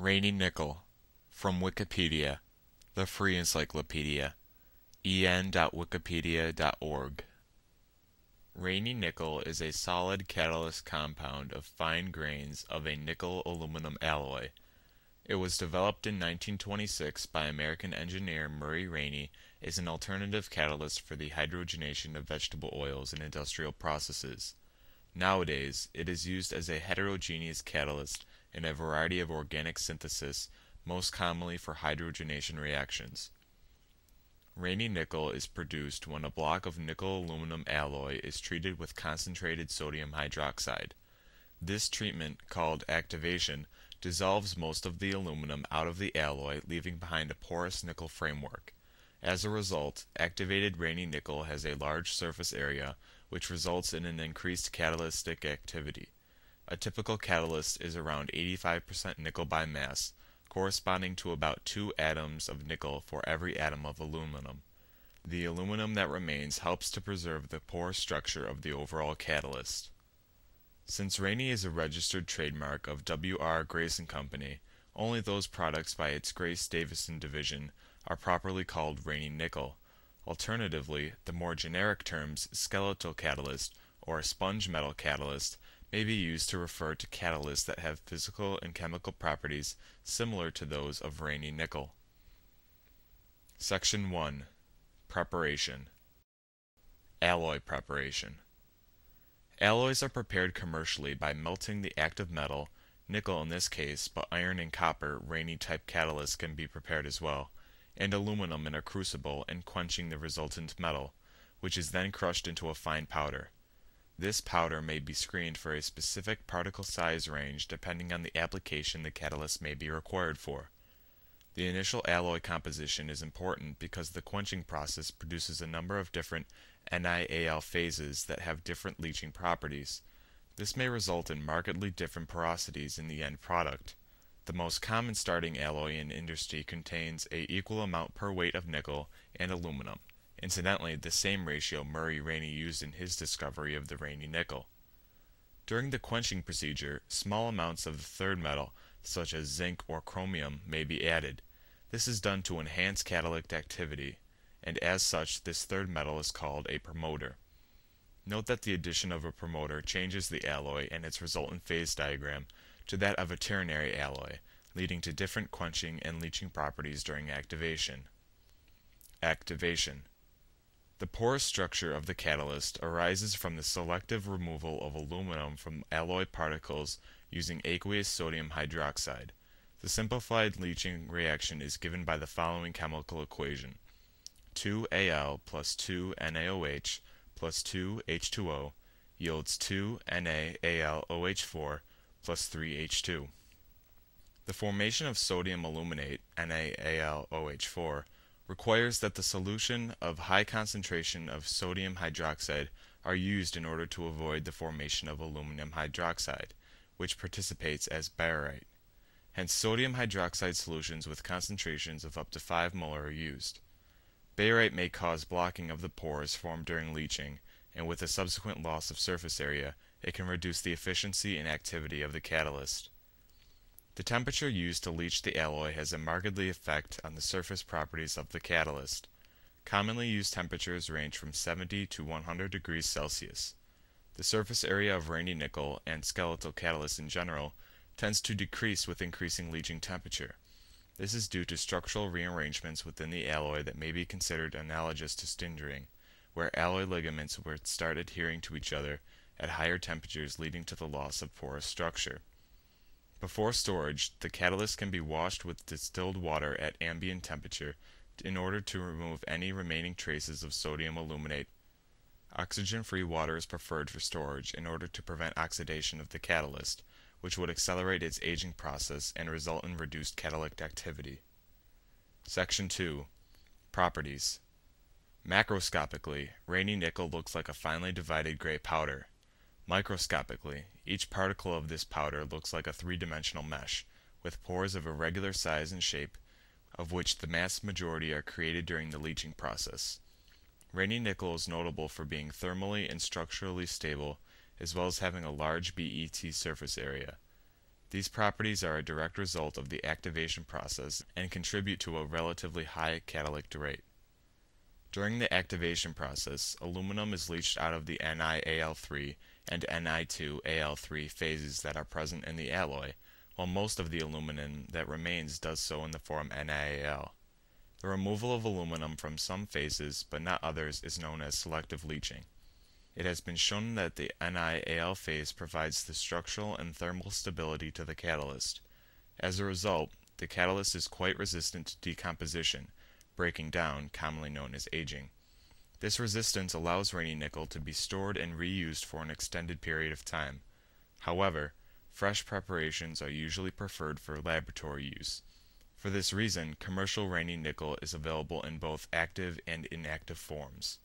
Raney nickel. From Wikipedia, the free encyclopedia. en.wikipedia.org. Raney nickel is a solid catalyst compound of fine grains of a nickel-aluminum alloy. It was developed in 1926 by American engineer Murray Raney as an alternative catalyst for the hydrogenation of vegetable oils in industrial processes. Nowadays, it is used as a heterogeneous catalyst in a variety of organic synthesis, most commonly for hydrogenation reactions. Raney nickel is produced when a block of nickel-aluminum alloy is treated with concentrated sodium hydroxide. This treatment, called activation, dissolves most of the aluminum out of the alloy, leaving behind a porous nickel framework. As a result, activated Raney nickel has a large surface area, which results in an increased catalytic activity. A typical catalyst is around 85% nickel by mass, corresponding to about two atoms of nickel for every atom of aluminum. The aluminum that remains helps to preserve the pore structure of the overall catalyst. Since Raney is a registered trademark of W.R. Grace & Company, only those products by its Grace Davison division are properly called Raney nickel. Alternatively, the more generic terms skeletal catalyst or sponge metal catalyst may be used to refer to catalysts that have physical and chemical properties similar to those of Raney nickel. Section 1 Preparation Alloy preparation Alloys are prepared commercially by melting the active metal, nickel in this case, but iron and copper Raney type catalysts can be prepared as well, and aluminum in a crucible and quenching the resultant metal, which is then crushed into a fine powder. This powder may be screened for a specific particle size range depending on the application the catalyst may be required for. The initial alloy composition is important because the quenching process produces a number of different NiAl phases that have different leaching properties. This may result in markedly different porosities in the end product. The most common starting alloy in industry contains a equal amount per weight of nickel and aluminum. Incidentally, the same ratio Murray Raney used in his discovery of the Raney nickel. During the quenching procedure, small amounts of the third metal, such as zinc or chromium, may be added. This is done to enhance catalytic activity, and as such this third metal is called a promoter. Note that the addition of a promoter changes the alloy and its resultant phase diagram to that of a ternary alloy, leading to different quenching and leaching properties during activation. Activation the porous structure of the catalyst arises from the selective removal of aluminum from alloy particles using aqueous sodium hydroxide. The simplified leaching reaction is given by the following chemical equation. 2Al plus 2NaOH plus 2H2O yields 2NaAlOH4 plus 3H2. The formation of sodium aluminate, NaAlOH4, requires that the solution of high concentration of sodium hydroxide are used in order to avoid the formation of aluminum hydroxide, which participates as bayerite. Hence sodium hydroxide solutions with concentrations of up to 5 molar are used. Bayerite may cause blocking of the pores formed during leaching, and with a subsequent loss of surface area, it can reduce the efficiency and activity of the catalyst. The temperature used to leach the alloy has a markedly effect on the surface properties of the catalyst. Commonly used temperatures range from 70 to 100 degrees Celsius. The surface area of Raney nickel and skeletal catalysts in general tends to decrease with increasing leaching temperature. This is due to structural rearrangements within the alloy that may be considered analogous to sintering, where alloy ligaments would start adhering to each other at higher temperatures leading to the loss of porous structure. Before storage, the catalyst can be washed with distilled water at ambient temperature in order to remove any remaining traces of sodium aluminate. Oxygen-free water is preferred for storage in order to prevent oxidation of the catalyst, which would accelerate its aging process and result in reduced catalytic activity. Section 2 Properties Macroscopically, Raney nickel looks like a finely divided gray powder. Microscopically, each particle of this powder looks like a three-dimensional mesh, with pores of irregular size and shape, of which the mass majority are created during the leaching process. Raney nickel is notable for being thermally and structurally stable, as well as having a large BET surface area. These properties are a direct result of the activation process and contribute to a relatively high catalytic rate. During the activation process, aluminum is leached out of the NiAl3 and Ni2Al3 phases that are present in the alloy, while most of the aluminum that remains does so in the form NiAl. The removal of aluminum from some phases but not others is known as selective leaching. It has been shown that the NiAl phase provides the structural and thermal stability to the catalyst. As a result, the catalyst is quite resistant to decomposition, breaking down, commonly known as aging. This resistance allows Raney nickel to be stored and reused for an extended period of time. However, fresh preparations are usually preferred for laboratory use. For this reason, commercial Raney nickel is available in both active and inactive forms.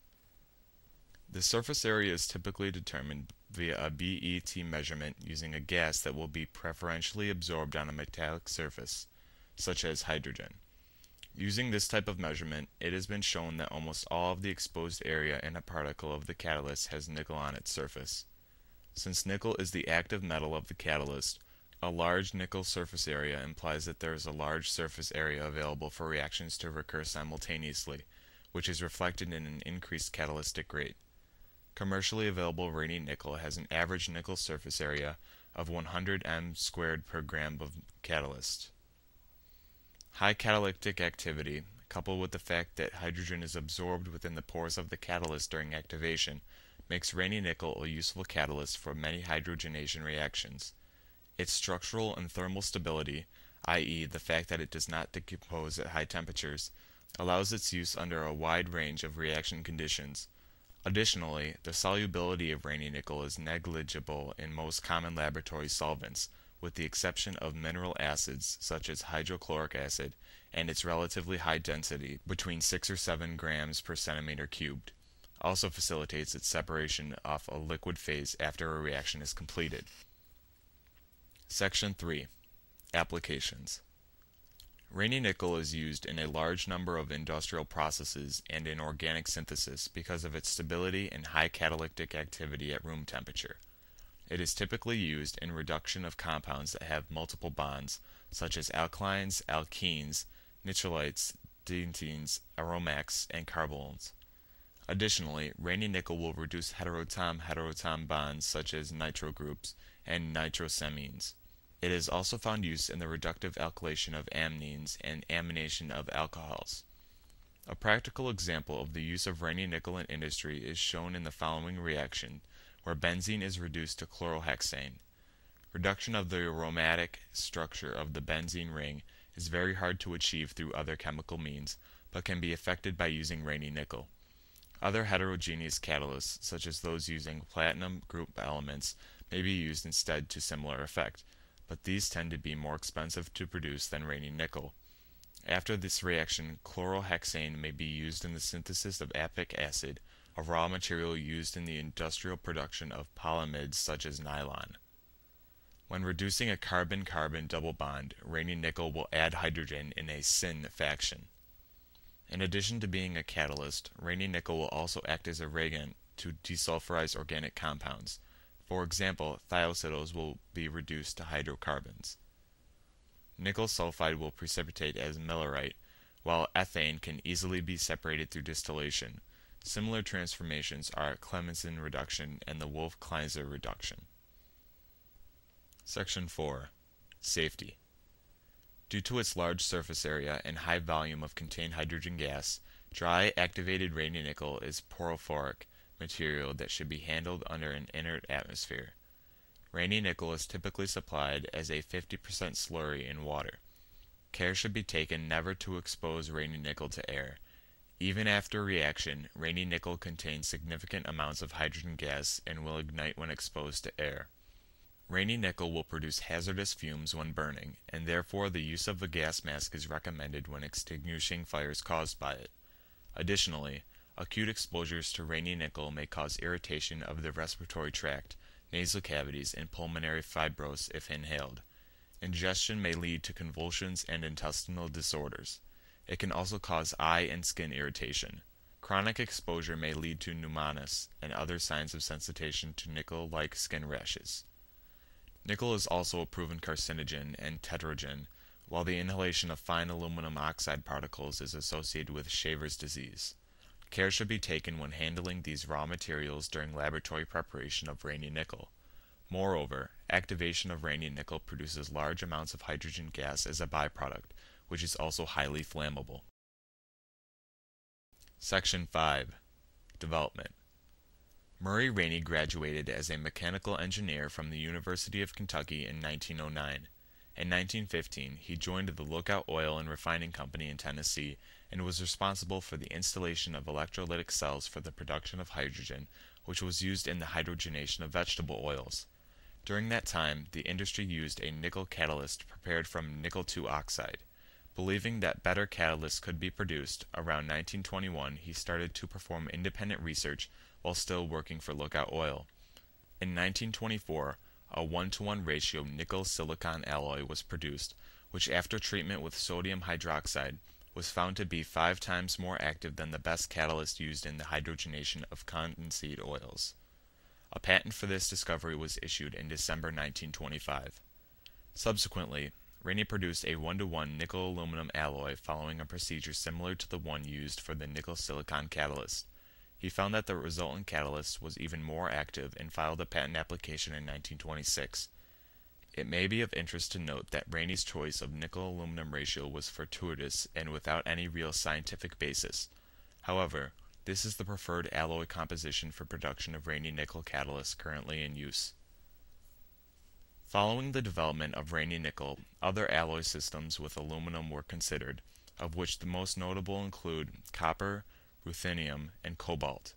The surface area is typically determined via a BET measurement using a gas that will be preferentially absorbed on a metallic surface, such as hydrogen. Using this type of measurement, it has been shown that almost all of the exposed area in a particle of the catalyst has nickel on its surface. Since nickel is the active metal of the catalyst, a large nickel surface area implies that there is a large surface area available for reactions to recur simultaneously, which is reflected in an increased catalytic rate. Commercially available Raney nickel has an average nickel surface area of 100 m squared per gram of catalyst. High catalytic activity, coupled with the fact that hydrogen is absorbed within the pores of the catalyst during activation, makes Raney nickel a useful catalyst for many hydrogenation reactions. Its structural and thermal stability, i.e. the fact that it does not decompose at high temperatures, allows its use under a wide range of reaction conditions. Additionally, the solubility of Raney nickel is negligible in most common laboratory solvents, with the exception of mineral acids such as hydrochloric acid and its relatively high density between 6 or 7 grams per centimeter cubed, also facilitates its separation off a liquid phase after a reaction is completed. Section 3 Applications Raney nickel is used in a large number of industrial processes and in organic synthesis because of its stability and high catalytic activity at room temperature. It is typically used in reduction of compounds that have multiple bonds, such as alkynes, alkenes, nitriles, dienes, aromatics, and carbones. Additionally, Raney nickel will reduce heteroatom-heteroatom bonds such as nitro groups and nitrosamines. It is also found use in the reductive alkylation of amines and amination of alcohols. A practical example of the use of Raney nickel in industry is shown in the following reaction, where benzene is reduced to cyclohexane. Reduction of the aromatic structure of the benzene ring is very hard to achieve through other chemical means, but can be effected by using Raney nickel. Other heterogeneous catalysts, such as those using platinum group elements, may be used instead to similar effect but these tend to be more expensive to produce than Raney nickel. After this reaction, cyclohexane may be used in the synthesis of adipic acid, a raw material used in the industrial production of polyamides such as nylon. When reducing a carbon-carbon double bond, Raney nickel will add hydrogen in a syn faction. In addition to being a catalyst, Raney nickel will also act as a reagent to desulfurize organic compounds. For example, thioacetals will be reduced to hydrocarbons. Nickel sulfide will precipitate as millerite, while ethane can easily be separated through distillation. Similar transformations are Clemmensen reduction and the Wolff-Kishner reduction. Section 4. Safety. Due to its large surface area and high volume of contained hydrogen gas, dry activated Raney nickel is pyrophoric material that should be handled under an inert atmosphere. Raney nickel is typically supplied as a 50% slurry in water. Care should be taken never to expose Raney nickel to air. Even after reaction, Raney nickel contains significant amounts of hydrogen gas and will ignite when exposed to air. Raney nickel will produce hazardous fumes when burning, and therefore the use of a gas mask is recommended when extinguishing fires caused by it. Additionally, Acute exposures to Raney nickel may cause irritation of the respiratory tract, nasal cavities, and pulmonary fibrose if inhaled. Ingestion may lead to convulsions and intestinal disorders. It can also cause eye and skin irritation. Chronic exposure may lead to pneumonitis and other signs of sensitization to nickel-like skin rashes. Nickel is also a proven carcinogen and teratogen, while the inhalation of fine aluminum oxide particles is associated with Shaver's disease. Care should be taken when handling these raw materials during laboratory preparation of Raney nickel. Moreover, activation of Raney nickel produces large amounts of hydrogen gas as a byproduct, which is also highly flammable. Section 5 Development Murray Raney graduated as a mechanical engineer from the University of Kentucky in 1909. In 1915, he joined the Lookout Oil and Refining Company in Tennessee and was responsible for the installation of electrolytic cells for the production of hydrogen, which was used in the hydrogenation of vegetable oils. During that time, the industry used a nickel catalyst prepared from nickel 2 oxide. Believing that better catalysts could be produced, around 1921 he started to perform independent research while still working for Lookout Oil. In 1924, a 1 to 1 ratio nickel silicon alloy was produced, which after treatment with sodium hydroxide was found to be five times more active than the best catalyst used in the hydrogenation of cottonseed oils. A patent for this discovery was issued in December 1925. Subsequently, Raney produced a 1 to 1 nickel aluminum alloy following a procedure similar to the one used for the nickel silicon catalyst. He found that the resultant catalyst was even more active and filed a patent application in 1926. It may be of interest to note that Raney's choice of nickel aluminum ratio was fortuitous and without any real scientific basis. However, this is the preferred alloy composition for production of Raney nickel catalysts currently in use. Following the development of Raney nickel, other alloy systems with aluminum were considered, of which the most notable include copper, ruthenium, and cobalt.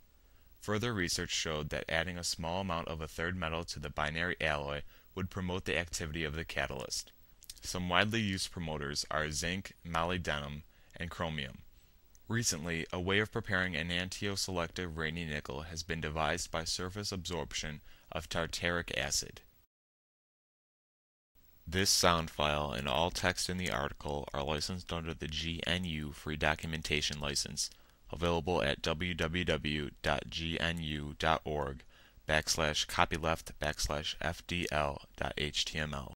Further research showed that adding a small amount of a third metal to the binary alloy would promote the activity of the catalyst. Some widely used promoters are zinc, molybdenum, and chromium. Recently, a way of preparing an enantioselective Raney nickel has been devised by surface absorption of tartaric acid. This sound file and all text in the article are licensed under the GNU Free Documentation License, available at www.gnu.org backslash copyleft backslash fdl.html.